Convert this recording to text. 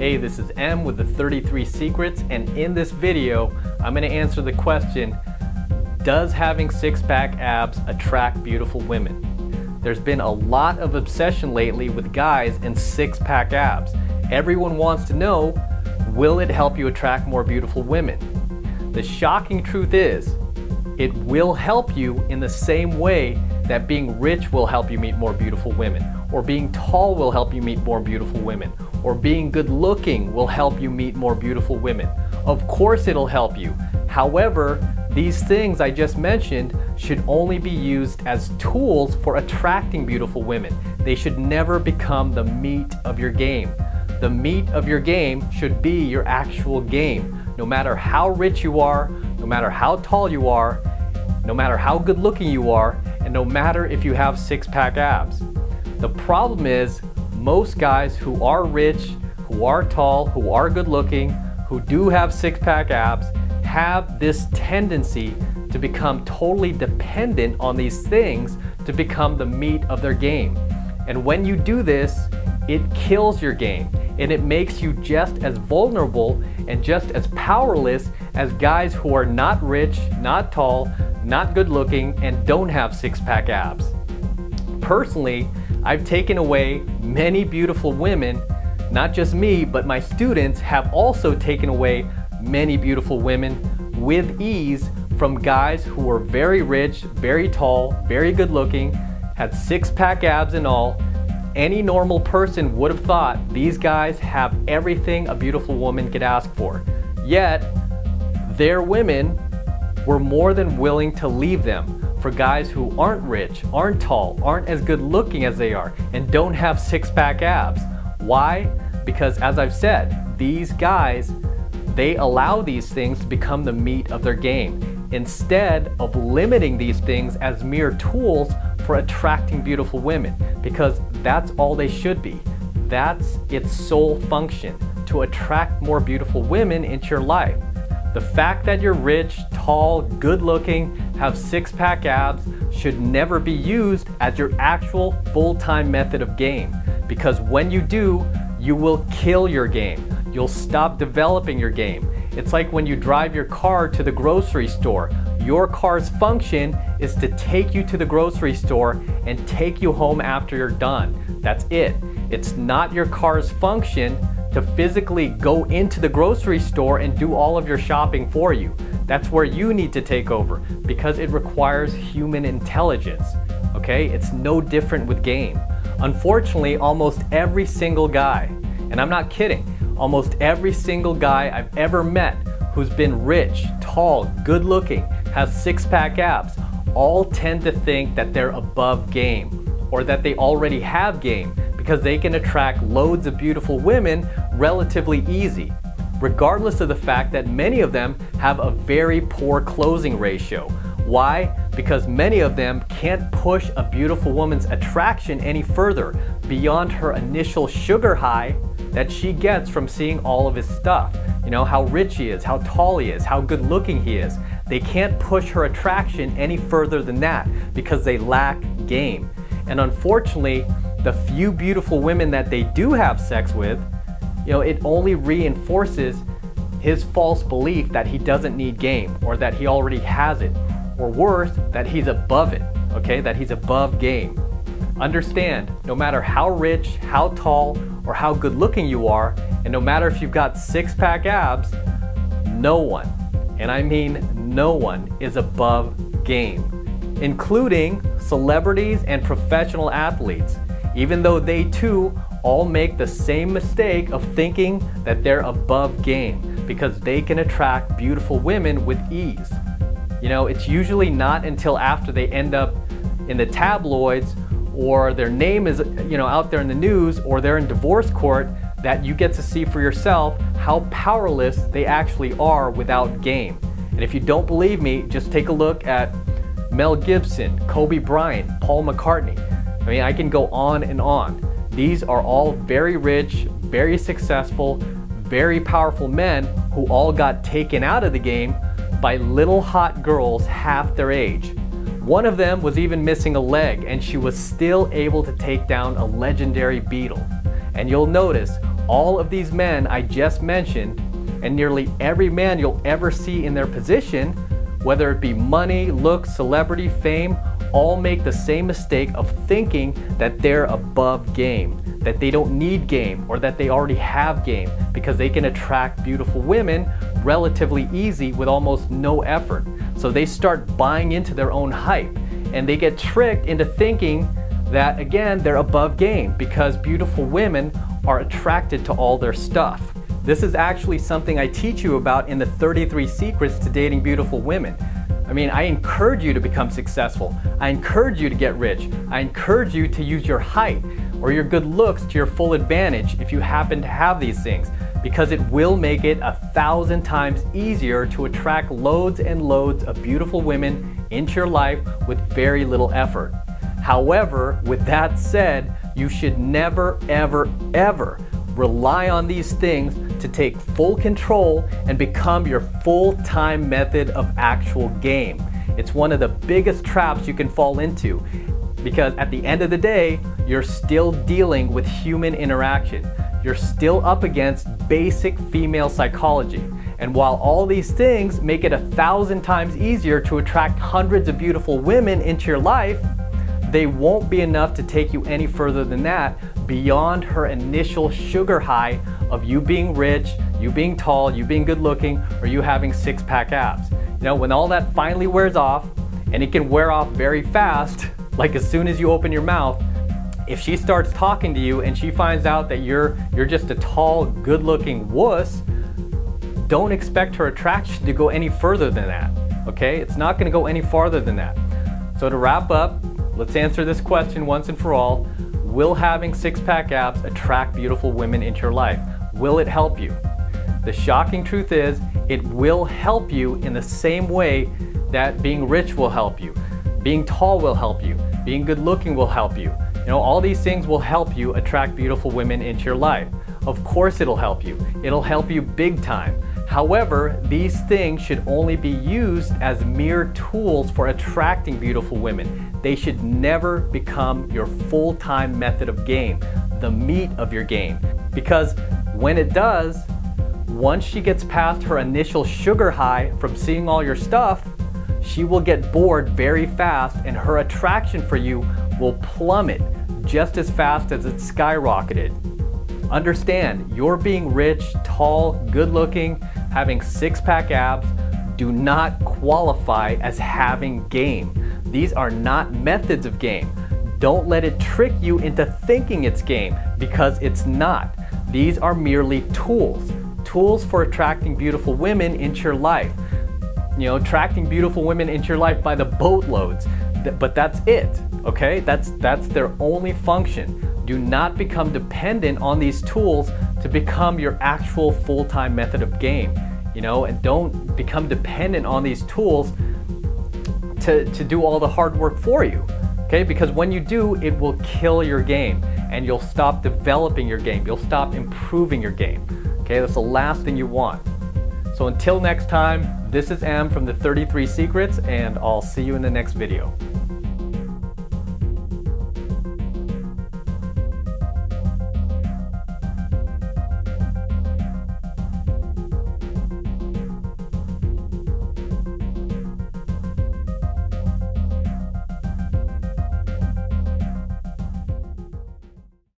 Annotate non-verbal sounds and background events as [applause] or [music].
Hey, this is M with the 33 Secrets, and in this video, I'm gonna answer the question, does having six-pack abs attract beautiful women? There's been a lot of obsession lately with guys and six-pack abs. Everyone wants to know, will it help you attract more beautiful women? The shocking truth is, it will help you in the same way that being rich will help you meet more beautiful women, or being tall will help you meet more beautiful women, or being good looking will help you meet more beautiful women. Of course it'll help you. However, these things I just mentioned should only be used as tools for attracting beautiful women. They should never become the meat of your game. The meat of your game should be your actual game. No matter how rich you are, no matter how tall you are, no matter how good looking you are, and no matter if you have six pack abs. The problem is most guys who are rich, who are tall, who are good looking, who do have six pack abs, have this tendency to become totally dependent on these things to become the meat of their game. And when you do this, it kills your game and it makes you just as vulnerable and just as powerless as guys who are not rich, not tall, not good looking, and don't have six pack abs. Personally, I've taken away many beautiful women, not just me, but my students have also taken away many beautiful women with ease from guys who were very rich, very tall, very good looking, had six pack abs and all. Any normal person would have thought these guys have everything a beautiful woman could ask for. Yet, their women were more than willing to leave them for guys who aren't rich, aren't tall, aren't as good looking as they are, and don't have six pack abs. Why? Because as I've said, these guys, they allow these things to become the meat of their game instead of limiting these things as mere tools for attracting beautiful women because that's all they should be. That's its sole function, to attract more beautiful women into your life. The fact that you're rich, tall, good looking, have six pack abs should never be used as your actual full time method of game. Because when you do, you will kill your game. You'll stop developing your game. It's like when you drive your car to the grocery store. Your car's function is to take you to the grocery store and take you home after you're done. That's it. It's not your car's function to physically go into the grocery store and do all of your shopping for you. That's where you need to take over because it requires human intelligence. Okay, it's no different with game. Unfortunately, almost every single guy, and I'm not kidding, almost every single guy I've ever met who's been rich, tall, good looking, has six pack abs, all tend to think that they're above game or that they already have game because they can attract loads of beautiful women relatively easy, regardless of the fact that many of them have a very poor closing ratio. Why? Because many of them can't push a beautiful woman's attraction any further beyond her initial sugar high that she gets from seeing all of his stuff. You know, how rich he is, how tall he is, how good looking he is. They can't push her attraction any further than that because they lack game. And unfortunately, the few beautiful women that they do have sex with, you know, it only reinforces his false belief that he doesn't need game or that he already has it, or worse, that he's above it, okay? That he's above game. Understand, no matter how rich, how tall, or how good looking you are, and no matter if you've got six pack abs, no one, and I mean no one, is above game, including celebrities and professional athletes even though they too all make the same mistake of thinking that they're above game because they can attract beautiful women with ease. You know, it's usually not until after they end up in the tabloids or their name is, you know, out there in the news or they're in divorce court that you get to see for yourself how powerless they actually are without game. And if you don't believe me, just take a look at Mel Gibson, Kobe Bryant, Paul McCartney. I mean, I can go on and on. These are all very rich, very successful, very powerful men who all got taken out of the game by little hot girls half their age. One of them was even missing a leg and she was still able to take down a legendary Beatle. And you'll notice all of these men I just mentioned, and nearly every man you'll ever see in their position, whether it be money, looks, celebrity, fame, all make the same mistake of thinking that they're above game, that they don't need game, or that they already have game because they can attract beautiful women relatively easy with almost no effort. So they start buying into their own hype and they get tricked into thinking that again, they're above game because beautiful women are attracted to all their stuff. This is actually something I teach you about in the 33 Secrets to Dating Beautiful Women. I mean, I encourage you to become successful. I encourage you to get rich. I encourage you to use your height or your good looks to your full advantage if you happen to have these things because it will make it a thousand times easier to attract loads and loads of beautiful women into your life with very little effort. However, with that said, you should never, ever, ever rely on these things to take full control and become your full-time method of actual game. It's one of the biggest traps you can fall into because at the end of the day, you're still dealing with human interaction. You're still up against basic female psychology. And while all these things make it a thousand times easier to attract hundreds of beautiful women into your life, they won't be enough to take you any further than that beyond her initial sugar high of you being rich, you being tall, you being good looking, or you having six pack abs. You know, when all that finally wears off, and it can wear off very fast, [laughs] like as soon as you open your mouth, if she starts talking to you and she finds out that you're you're just a tall, good-looking wuss, don't expect her attraction to go any further than that. Okay? It's not going to go any farther than that. So to wrap up, let's answer this question once and for all. Will having six-pack abs attract beautiful women into your life? Will it help you? The shocking truth is, it will help you in the same way that being rich will help you, being tall will help you, being good looking will help you. You know, all these things will help you attract beautiful women into your life. Of course it'll help you. It'll help you big time. However, these things should only be used as mere tools for attracting beautiful women. They should never become your full-time method of game, the meat of your game. Because when it does, once she gets past her initial sugar high from seeing all your stuff, she will get bored very fast and her attraction for you will plummet just as fast as it skyrocketed. Understand, you're being rich, tall, good looking, having six pack abs do not qualify as having game. These are not methods of game. Don't let it trick you into thinking it's game because it's not. These are merely tools. Tools for attracting beautiful women into your life. You know, attracting beautiful women into your life by the boatloads. But that's it, okay? That's, that's their only function. Do not become dependent on these tools to become your actual full-time method of game. You know, and don't become dependent on these tools to, to do all the hard work for you. Okay, because when you do, it will kill your game and you'll stop developing your game. You'll stop improving your game. Okay, that's the last thing you want. So until next time, this is M from the 33 Secrets and I'll see you in the next video.